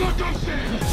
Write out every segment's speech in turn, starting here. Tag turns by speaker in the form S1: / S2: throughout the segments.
S1: Fuck off,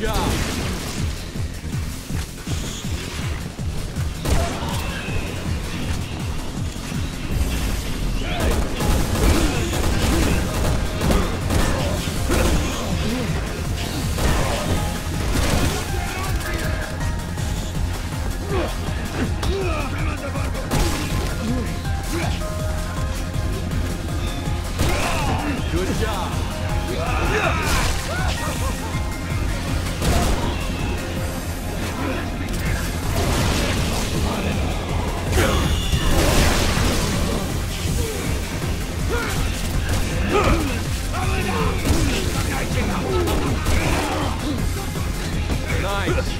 S1: job. Nice.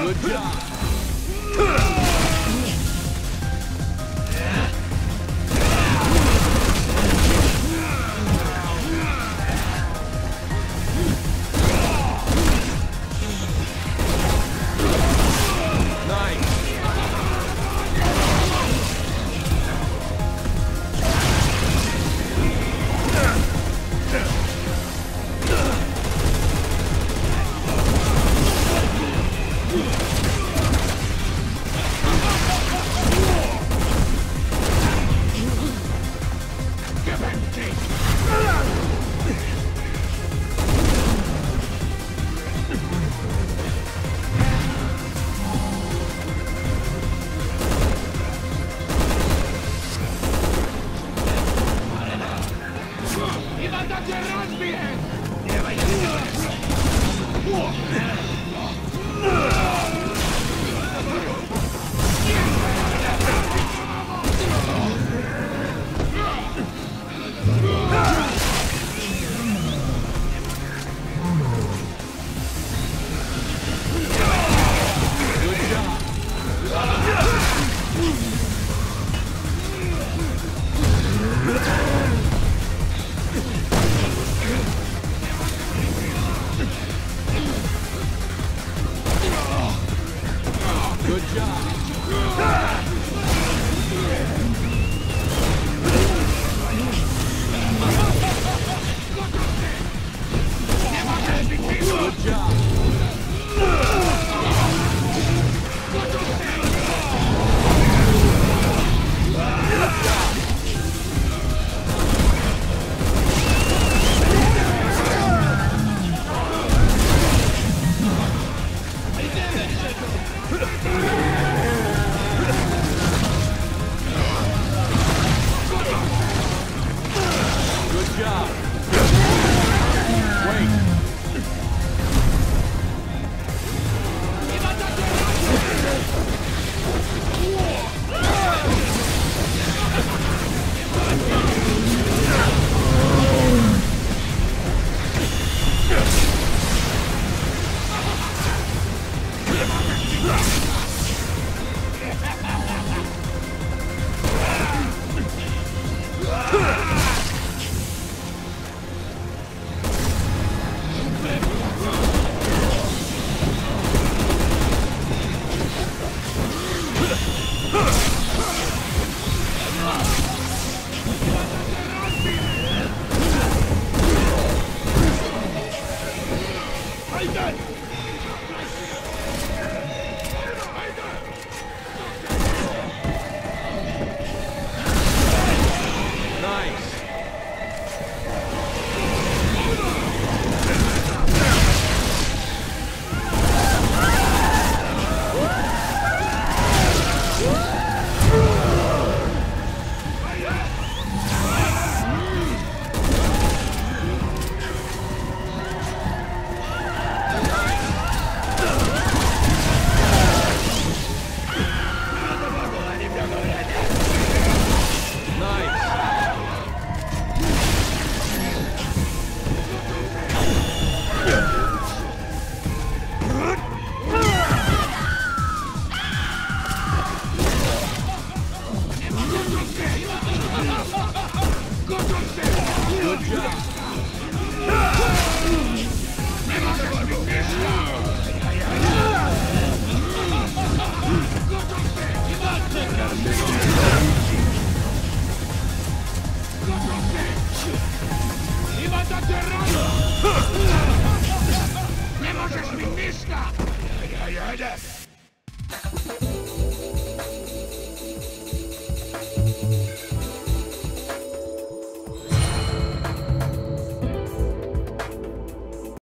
S1: Good job. Good